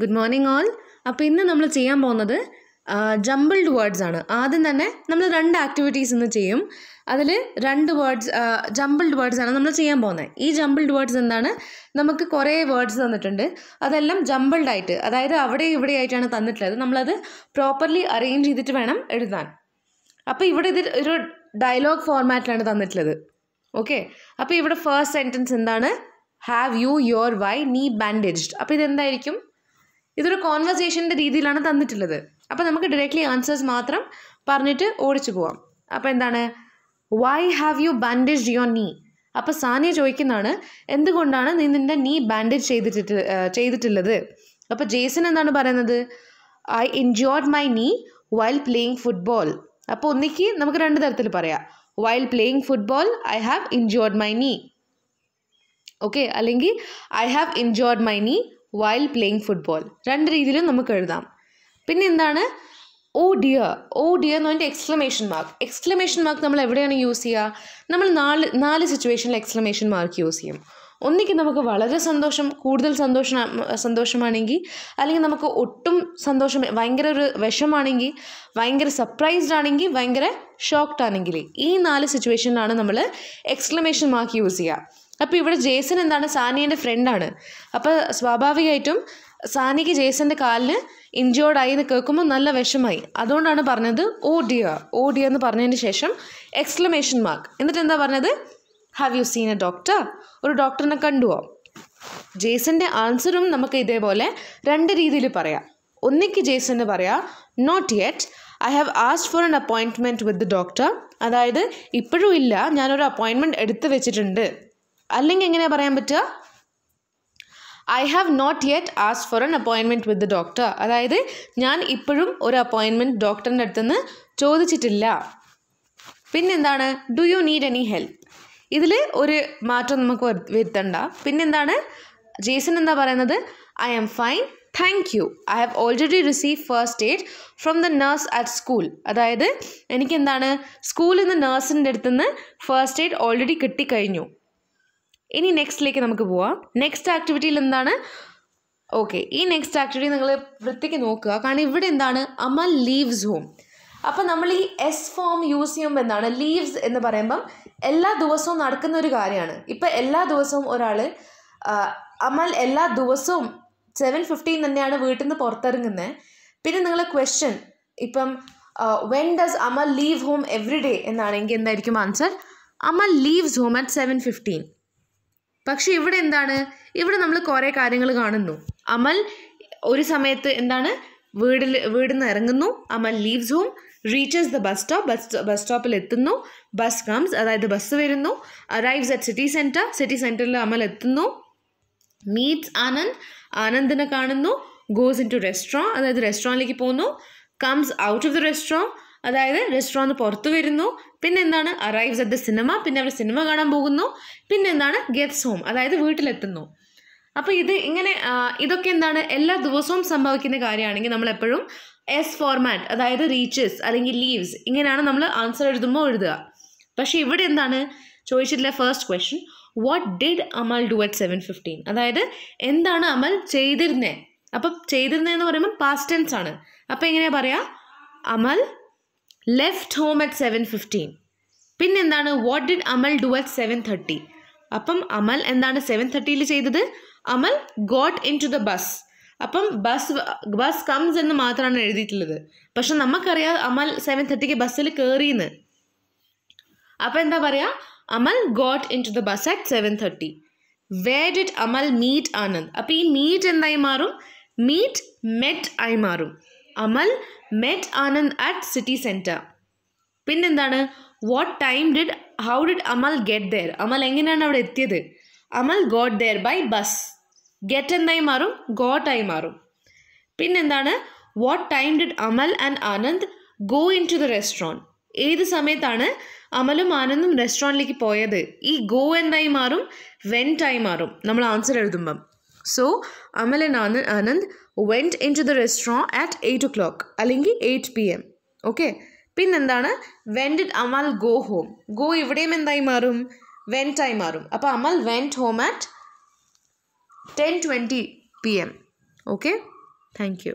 Good morning all അപ്പോൾ ഇന്ന് നമ്മൾ ചെയ്യാൻ പോകുന്നത് ജംബിൾഡ് വേർഡ്സ് ആണ്. ആദ്യം തന്നെ നമ്മൾ രണ്ട് ആക്ടിവിറ്റീസ് ഇന്ന് ചെയ്യും. അതിൽ രണ്ട് വേർഡ്സ് ജംബിൾഡ് വേർഡ്സ് ആണ് നമ്മൾ ചെയ്യാൻ പോകുന്നത്. ഈ ജംബിൾഡ് വേർഡ്സ് എന്താണ്? നമുക്ക് കുറേ വേർഡ്സ് തന്നിട്ടുണ്ട്. അതെല്ലാം ജംബിൾഡ് ആയിട്ട് അതായത് അവിടെ ഇവിടെ ആയിട്ടാണ് തന്നിട്ടുള്ളത്. നമ്മളത് പ്രോപ്പർലി അറേഞ്ച് ചെയ്തിട്ട് വേണം എഴുതാൻ. അപ്പോൾ ഇവിടെ ഇത് ഒരു ഡയലോഗ് ഫോർമാറ്റിലാണ് തന്നിട്ടുള്ളത്. ഓക്കെ അപ്പോൾ ഇവിടെ ഫസ്റ്റ് സെന്റൻസ് എന്താണ്? Have you your why knee bandaged അപ്പോൾ ഇതെന്തായിരിക്കും? ഇതൊരു കോൺവെർസേഷന്റെ രീതിയിലാണ് തന്നിട്ടുള്ളത്. അപ്പോൾ നമുക്ക് ഡയറക്റ്റ്ലി ആൻസേഴ്സ് മാത്രം പറഞ്ഞിട്ട് ഓടിച്ചു പോവാം. അപ്പോൾ എന്താണ്? Why have you bandage your knee അപ്പോൾ സാനിയ ചോദിക്കുന്നതാണ് എന്തുകൊണ്ടാണ് നീ നിന്റെ നീ ബാൻഡേജ് ചെയ്തിട്ട് ചെയ്തിട്ടുള്ളത്? അപ്പോൾ ജേസൺ എന്താണ് പറയുന്നത്? I enjoyed my knee while playing football അപ്പോൾ ഒന്നിക്ക് നമുക്ക് രണ്ട് തരത്തിൽ പറയാം. While playing football I have enjoyed my knee okay അല്ലെങ്കിൽ I have enjoyed my knee while playing football രണ്ട് രീതിയിലും നമുക്ക് എഴുതാം. പിന്നെ എന്താണ്? ഓ ഡിയർ ഓ ഡിയർ എന്ന് പറഞ്ഞിട്ട് എക്സ്ക്ലമേഷൻ മാർക്ക് എക്സ്ക്ലമേഷൻ മാർക്ക് നമ്മൾ എവിടെയാണ് യൂസ് ചെയ്യുക? നമ്മൾ നാല് നാല് സിറ്റുവേഷനിൽ എക്സ്ക്ലമേഷൻ മാർക്ക് യൂസ് ചെയ്യും. ഒന്നിക്ക് നമുക്ക് വളരെ സന്തോഷം കൂടുതൽ സന്തോഷം സന്തോഷമാണെങ്കിൽ അല്ലെങ്കിൽ നമുക്ക് ഒട്ടും സന്തോഷം ഭയങ്കര ഒരു വിഷമാണെങ്കിൽ ഭയങ്കര സർപ്രൈസ്ഡ് ആണെങ്കിൽ ഭയങ്കര ഷോക്ക്ഡ് ആണെങ്കിൽ ഈ നാല് സിറ്റുവേഷനിലാണ് നമ്മൾ എക്സ്ക്ലമേഷൻ മാർക്ക് യൂസ് ചെയ്യുക. അപ്പോൾ ഇവിടെ ജേസൺ എന്താണ്? സാനിയന്റെ ഫ്രണ്ടാണ് അപ്പോൾ സ്വാഭാവികമായിട്ടും സാനിക്ക് ജേസന്റെ കാലിന് ഇഞ്ചോർഡ് ആയി എന്ന് കേൾക്കുമ്പോൾ നല്ല വിഷമായി. അതുകൊണ്ടാണ് പറഞ്ഞത് ഓ ഡിയർ ഓ ഡിയർ എന്ന് പറഞ്ഞതിന് ശേഷം എക്സ്ക്ലമേഷൻ മാർക്ക് എന്നിട്ട് എന്താ പറഞ്ഞത്? Have you seen a doctor ഒരു ഡോക്ടറിനെ കണ്ടുവോ? ജേസന്റെ ആൻസറും നമുക്ക് ഇതേപോലെ രണ്ട് രീതിയിൽ പറയാം. ഒന്നിക്ക് ജേസന് പറയാം not yet I have asked for an appointment with the doctor അതായത് ഇപ്പോഴും ഇല്ല. ഞാനൊരു അപ്പോയിൻമെന്റ് എടുത്ത് വെച്ചിട്ടുണ്ട്. അല്ലെങ്കിൽ എങ്ങനെയാണ് പറയാൻ പറ്റുക? I have not yet ask for an അപ്പോയിൻമെന്റ് with the doctor അതായത് ഞാൻ ഇപ്പോഴും ഒരു അപ്പോയിൻമെന്റ് ഡോക്ടറിന്റെ അടുത്തുനിന്ന് ചോദിച്ചിട്ടില്ല. പിന്നെന്താണ്? Do you need any help ഇതിൽ ഒരു മാറ്റം നമുക്ക് വരുത്തണ്ട. പിന്നെന്താണ്? ജേസൺ എന്താ പറയുന്നത്? I am fine thank you I have already receive first aid from the nurse at school അതായത് എനിക്കെന്താണ്? സ്കൂളിൽ നിന്ന് നേഴ്സിന്റെ അടുത്തുനിന്ന് ഫസ്റ്റ് എയ്ഡ് ഓൾറെഡി കിട്ടിക്കഴിഞ്ഞു. ഇനി നെക്സ്റ്റിലേക്ക് നമുക്ക് പോവാം. നെക്സ്റ്റ് ആക്ടിവിറ്റിയിൽ എന്താണ്? ഓക്കെ ഈ നെക്സ്റ്റ് ആക്ടിവിറ്റി നിങ്ങൾ വൃത്തിക്ക് നോക്കുക. കാരണം ഇവിടെ എന്താണ്? അമൽ ലീവ്സ് ഹോം അപ്പം നമ്മൾ ഈ എസ് ഫോം യൂസ് ചെയ്യുമ്പോൾ എന്താണ്? ലീവ്സ് എന്ന് പറയുമ്പം എല്ലാ ദിവസവും നടക്കുന്ന ഒരു കാര്യമാണ്. ഇപ്പം എല്ലാ ദിവസവും ഒരാൾ അമൽ എല്ലാ ദിവസവും സെവൻ ഫിഫ്റ്റീൻ തന്നെയാണ് വീട്ടിൽ നിന്ന് പുറത്തിറങ്ങുന്നത് പിന്നെ നിങ്ങൾ ക്വസ്റ്റ്യൻ ഇപ്പം when does Amal leave home every day എന്നാണെങ്കിൽ എന്തായിരിക്കും answer Amal leaves home at seven fifteen പക്ഷേ ഇവിടെ എന്താണ്? ഇവിടെ നമ്മൾ കുറേ കാര്യങ്ങൾ കാണുന്നു. അമൽ ഒരു സമയത്ത് എന്താണ്? വീടിൽ വീടിൽ നിന്ന് ഇറങ്ങുന്നു. Amal leaves home reaches the bus stop bus bus സ്റ്റോപ്പിൽ എത്തുന്നു. ബസ് കംസ് അതായത് ബസ് വരുന്നു. Arrives at city centre city സെന്ററിൽ അമൽ എത്തുന്നു. മീറ്റ്സ് ആനന്ദ്. ആനന്ദിനെ കാണുന്നു. ഗോസ് ഇൻ ടു റെസ്റ്റോറന്റ് അതായത് റെസ്റ്റോറന്റിലേക്ക് പോകുന്നു. Comes out of the restaurant അതായത് റെസ്റ്റോറന്റ് പുറത്തു വരുന്നു. പിന്നെ എന്താണ് അറൈവ്സ് അറ്റ് ദ സിനിമ പിന്നെ അവർ സിനിമ കാണാൻ പോകുന്നു. പിന്നെ എന്താണ് ഗെറ്റ്സ് ഹോം അതായത് വീട്ടിലെത്തുന്നു. അപ്പോൾ ഇത് ഇങ്ങനെ ഇതൊക്കെ എന്താണ്? എല്ലാ ദിവസവും സംഭവിക്കുന്ന കാര്യമാണെങ്കിൽ നമ്മൾ എപ്പോഴും എസ് ഫോർമാറ്റ് അതായത് റീച്ചസ് അല്ലെങ്കിൽ ലീവ്സ് ഇങ്ങനെയാണ് നമ്മൾ ആൻസർ എഴുതുമ്പോൾ എഴുതുക. പക്ഷേ ഇവിടെ എന്താണ്? ചോദിച്ചിട്ടില്ല first question what did Amal do at seven fifteen അതായത് എന്താണ് അമൽ ചെയ്തിരുന്നത് അപ്പം ചെയ്തിരുന്നതെന്ന് പറയുമ്പോൾ പാസ്റ്റ് ടെൻസ് ആണ്. അപ്പോൾ എങ്ങനെയാണ് പറയുക Amal left home at seven fifteen പിന്നെന്താണ് what did Amal do at seven thirty അപ്പം അമൽ എന്താണ് സെവൻ തേർട്ടിയിൽ ചെയ്തത്? Amal got into the bus അപ്പം ബസ് ബസ് കംസ് എന്ന് മാത്രമാണ് എഴുതിയിട്ടുള്ളത്. പക്ഷെ നമുക്കറിയാം അമൽ സെവൻ തേർട്ടിക്ക് ബസ്സിൽ കയറിയെന്ന് അപ്പം എന്താ പറയുക Amal got into the bus at seven thirty why did Amal meet Anand അപ്പോൾ ഈ മീറ്റ് എന്തായി മാറും? മീറ്റ് മെറ്റ് ആയി മാറും. Amal met Anand at city centre പിന്നെന്താണ്? What time did how did Amal get there Amal എങ്ങനെയാണ് അവിടെ എത്തിയത്? Amal got there by bus get എന്തായി മാറും? ഗോട്ടായി മാറും. പിന്നെന്താണ്? What time did Amal and Anand go into the restaurant ഏത് സമയത്താണ് അമലും ആനന്ദും റെസ്റ്റോറന്റിലേക്ക് പോയത്? ഈ ഗോ എന്തായി മാറും? വെന്റായി മാറും. നമ്മൾ answer എഴുതുമ്പം. So Amal and Anand went into the restaurant at eight o'clock അല്ലെങ്കിൽ എയ്റ്റ് പി എം ഓക്കെ പിന്നെന്താണ്? When did Amal go home go ഇവിടെയും എന്തായി മാറും? വെന്റായി മാറും. അപ്പോൾ Amal went home at ten twenty P M okay thank you